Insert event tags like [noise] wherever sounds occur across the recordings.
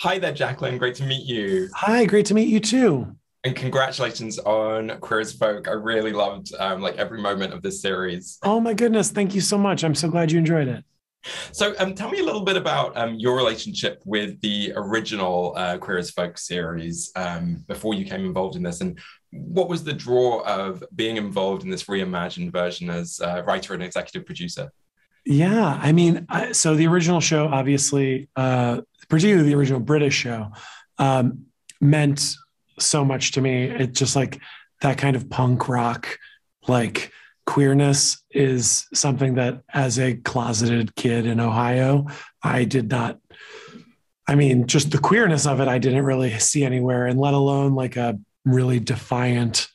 Hi there, Jaclyn. Great to meet you. Hi, great to meet you too. And congratulations on Queer as Folk. I really loved um, like every moment of this series. Oh my goodness, thank you so much. I'm so glad you enjoyed it. So, um, tell me a little bit about um, your relationship with the original uh, Queer as Folk series um, before you came involved in this, and what was the draw of being involved in this reimagined version as uh, writer and executive producer? Yeah, I mean, I, so the original show, obviously, uh, particularly the original British show, um, meant so much to me. It just like that kind of punk rock, like queerness is something that as a closeted kid in Ohio, I did not. I mean, just the queerness of it, I didn't really see anywhere, and let alone like a really defiant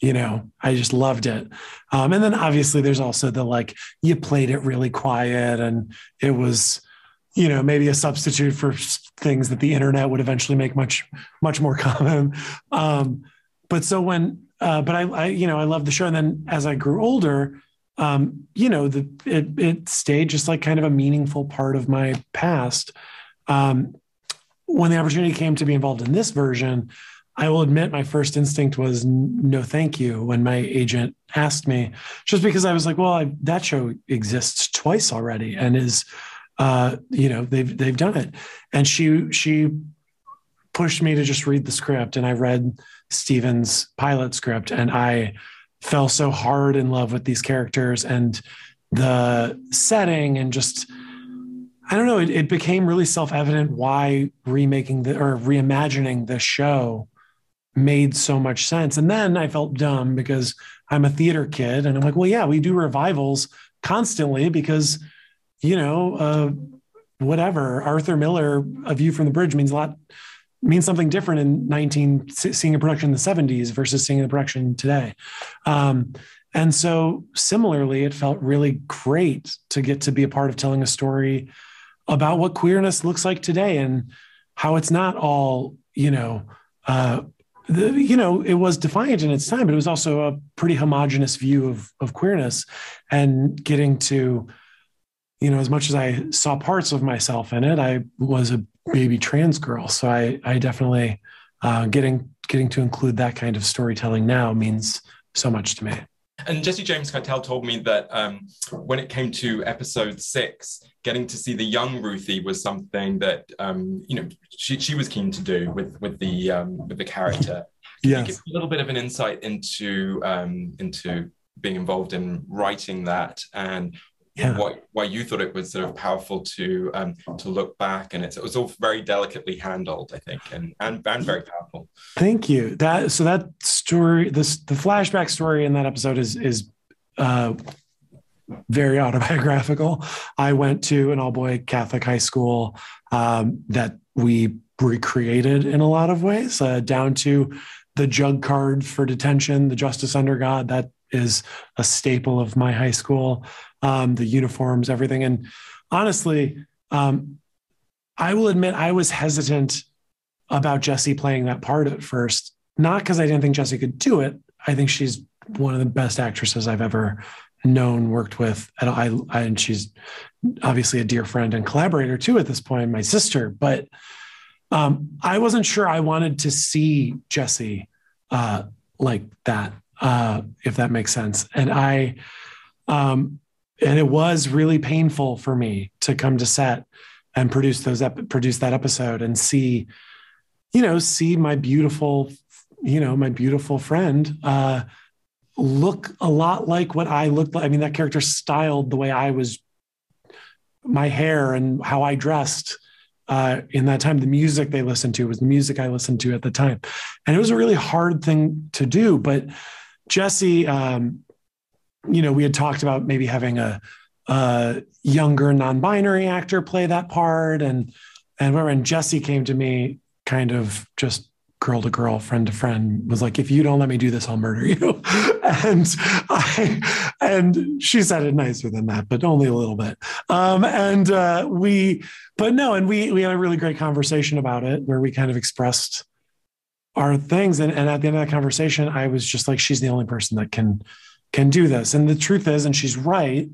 you know i just loved it. Um, and then obviously there's also the like you played it really quiet and it was you know maybe a substitute for things that the internet would eventually make much much more [laughs] common. Um, but so when uh, but I, I you know i love the show. And then as i grew older um, you know the it, it stayed just like kind of a meaningful part of my past. Um, when the opportunity came to be involved in this version I will admit my first instinct was no, thank you. When my agent asked me, just because I was like, well, I, that show exists twice already and is uh, you know, they've they've done it. And she she pushed me to just read the script, and I read Stephen's pilot script, and I fell so hard in love with these characters and the setting, and just I don't know. It, it became really self evident why remaking the or reimagining the show made so much sense. And then I felt dumb because I'm a theater kid, and I'm like, well, yeah, we do revivals constantly because you know, uh, whatever. Arthur Miller, A View from the Bridge means a lot, means something different in 19 seeing a production in the 70s versus seeing a production today. Um, and so similarly, it felt really great to get to be a part of telling a story about what queerness looks like today and how it's not all, you know, uh, the, you know, it was defiant in its time, but it was also a pretty homogenous view of, of queerness and getting to, you know, as much as I saw parts of myself in it, I was a baby trans girl. So I, I definitely uh, getting getting to include that kind of storytelling now means so much to me. And Jesse James Keitel told me that um, when it came to episode six, getting to see the young Ruthie was something that um, you know she, she was keen to do with with the um, with the character. [laughs] Can yes. give a little bit of an insight into um, into being involved in writing that and yeah. why, why you thought it was sort of powerful to um, to look back and it was all very delicately handled i think and, and and very powerful thank you that so that story this the flashback story in that episode is is uh, very autobiographical i went to an all-boy catholic high school um, that we recreated in a lot of ways uh, down to the jug card for detention the justice under god that is a staple of my high school. Um, the uniforms, everything, and honestly, um, I will admit I was hesitant about Jesse playing that part at first. Not because I didn't think Jesse could do it. I think she's one of the best actresses I've ever known, worked with, and I, I and she's obviously a dear friend and collaborator too at this point, my sister. But um, I wasn't sure I wanted to see Jesse uh, like that uh, if that makes sense. And I, um, and it was really painful for me to come to set and produce those ep- produce that episode and see, you know, see my beautiful, you know, my beautiful friend uh, look a lot like what I looked like. I mean, that character styled the way I was, my hair and how I dressed uh, in that time. The music they listened to was the music I listened to at the time, and it was a really hard thing to do, but Jesse, um, you know, we had talked about maybe having a, a younger non-binary actor play that part, and and when Jesse came to me, kind of just girl to girl, friend to friend, was like, if you don't let me do this, I'll murder you. [laughs] and I and she said it nicer than that, but only a little bit. Um, and uh, we, but no, and we we had a really great conversation about it where we kind of expressed our things. And, and at the end of that conversation, I was just like, she's the only person that can can do this. And the truth is, and she's right,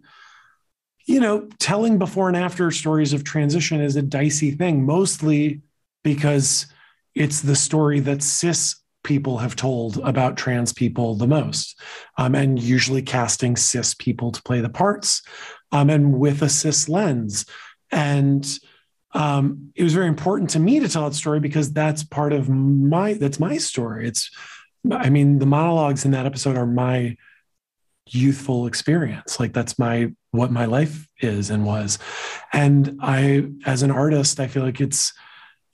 you know, telling before and after stories of transition is a dicey thing. Mostly because it's the story that cis people have told about trans people the most, um, and usually casting cis people to play the parts, um, and with a cis lens. And um, it was very important to me to tell that story because that's part of my that's my story. It's, I mean, the monologues in that episode are my youthful experience. Like that's my what my life is and was. And I, as an artist, I feel like it's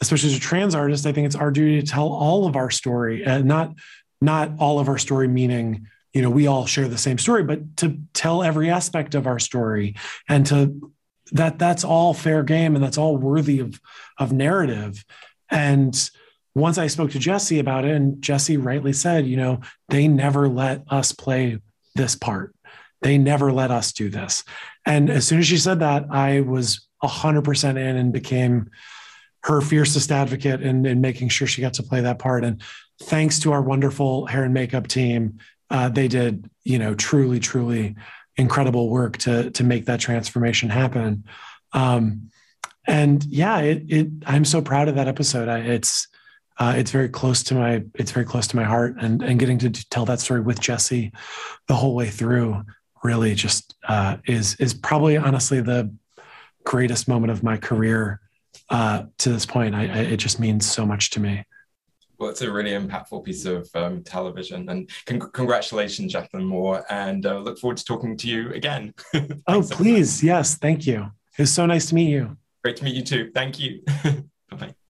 especially as a trans artist, I think it's our duty to tell all of our story and not not all of our story meaning you know we all share the same story but to tell every aspect of our story and to that that's all fair game and that's all worthy of of narrative and once i spoke to jesse about it and jesse rightly said you know they never let us play this part they never let us do this and as soon as she said that i was 100% in and became her fiercest advocate in, in making sure she got to play that part. And thanks to our wonderful hair and makeup team, uh, they did, you know, truly, truly incredible work to to make that transformation happen. Um, and yeah, it, it I'm so proud of that episode. I, it's uh, it's very close to my it's very close to my heart, and and getting to tell that story with Jesse the whole way through really just uh, is is probably honestly the greatest moment of my career uh, to this point. I, I, it just means so much to me. Well, it's a really impactful piece of um, television, and con- congratulations, Jaclyn Moore, and uh, look forward to talking to you again. [laughs] oh, please, yes, thank you. It was so nice to meet you. Great to meet you too. Thank you. [laughs] bye bye.